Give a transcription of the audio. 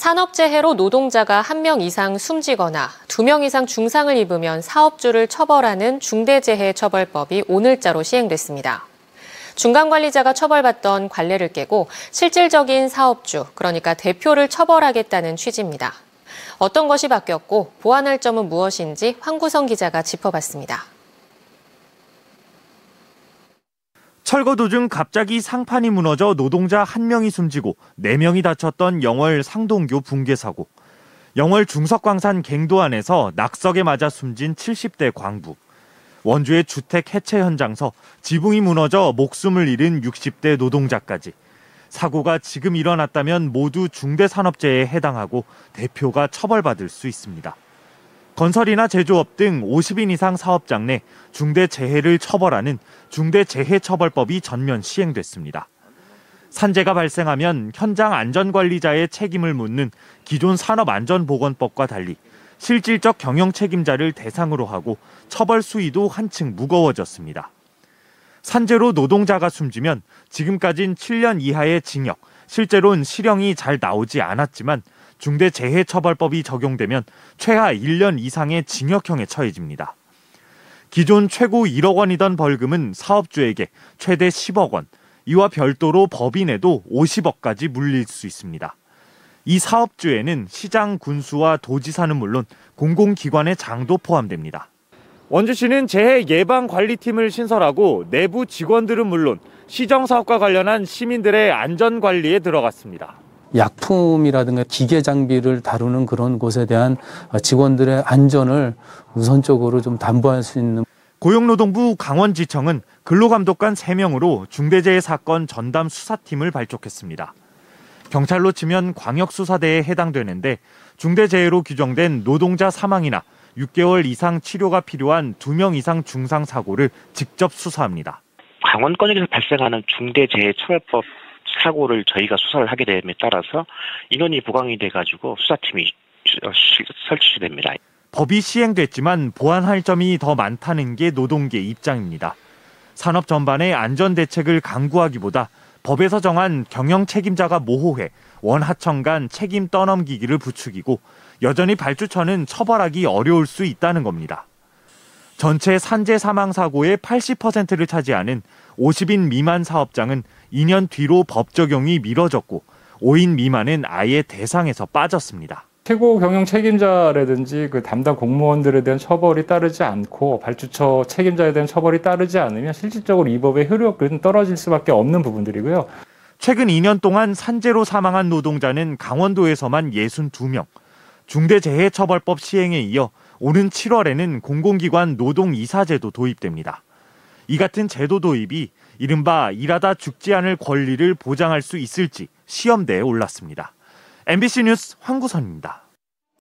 산업재해로 노동자가 한명 이상 숨지거나 두명 이상 중상을 입으면 사업주를 처벌하는 중대재해처벌법이 오늘자로 시행됐습니다. 중간관리자가 처벌받던 관례를 깨고 실질적인 사업주, 그러니까 대표를 처벌하겠다는 취지입니다. 어떤 것이 바뀌었고 보완할 점은 무엇인지 황구성 기자가 짚어봤습니다. 철거 도중 갑자기 상판이 무너져 노동자 한 명이 숨지고 네 명이 다쳤던 영월 상동교 붕괴 사고. 영월 중석광산 갱도 안에서 낙석에 맞아 숨진 70대 광부. 원주의 주택 해체 현장서 지붕이 무너져 목숨을 잃은 60대 노동자까지. 사고가 지금 일어났다면 모두 중대산업재해에 해당하고 대표가 처벌받을 수 있습니다. 건설이나 제조업 등 50인 이상 사업장 내 중대재해를 처벌하는 중대재해처벌법이 전면 시행됐습니다. 산재가 발생하면 현장 안전관리자의 책임을 묻는 기존 산업안전보건법과 달리 실질적 경영 책임자를 대상으로 하고 처벌 수위도 한층 무거워졌습니다. 산재로 노동자가 숨지면 지금까진 7년 이하의 징역, 실제로는 실형이 잘 나오지 않았지만 중대재해처벌법이 적용되면 최하 1년 이상의 징역형에 처해집니다. 기존 최고 1억 원이던 벌금은 사업주에게 최대 10억 원, 이와 별도로 법인에도 50억까지 물릴 수 있습니다. 이 사업주에는 시장 군수와 도지사는 물론 공공기관의 장도 포함됩니다. 원주시는 재해 예방 관리팀을 신설하고 내부 직원들은 물론 시정 사업과 관련한 시민들의 안전 관리에 들어갔습니다. 약품이라든가 기계 장비를 다루는 그런 곳에 대한 직원들의 안전을 우선적으로 좀 담보할 수 있는 고용노동부 강원지청은 근로감독관 3명으로 중대재해 사건 전담 수사팀을 발족했습니다. 경찰로 치면 광역수사대에 해당되는데 중대재해로 규정된 노동자 사망이나 6개월 이상 치료가 필요한 2명 이상 중상 사고를 직접 수사합니다. 강원권에서 발생하는 중대재해처벌법 사고를 저희가 수사를 하게 됨에 따라서 인원이 보강이 돼가지고 수사팀이 설치됩니다. 법이 시행됐지만 보완할 점이 더 많다는 게 노동계 입장입니다. 산업 전반의 안전 대책을 강구하기보다 법에서 정한 경영 책임자가 모호해 원하청 간 책임 떠넘기기를 부추기고 여전히 발주처는 처벌하기 어려울 수 있다는 겁니다. 전체 산재 사망 사고의 80%를 차지하는 50인 미만 사업장은 2년 뒤로 법 적용이 미뤄졌고 5인 미만은 아예 대상에서 빠졌습니다. 최고 경영 책임자라든지 그 담당 공무원들에 대한 처벌이 따르지 않고 발주처 책임자에 대한 처벌이 따르지 않으면 실질적으로 이 법의 효력은 떨어질 수밖에 없는 부분들이고요. 최근 2년 동안 산재로 사망한 노동자는 강원도에서만 62명. 중대재해처벌법 시행에 이어 오는 7월에는 공공기관 노동이사제도 도입됩니다. 이 같은 제도 도입이 이른바 일하다 죽지 않을 권리를 보장할 수 있을지 시험대에 올랐습니다. MBC 뉴스 황구선입니다.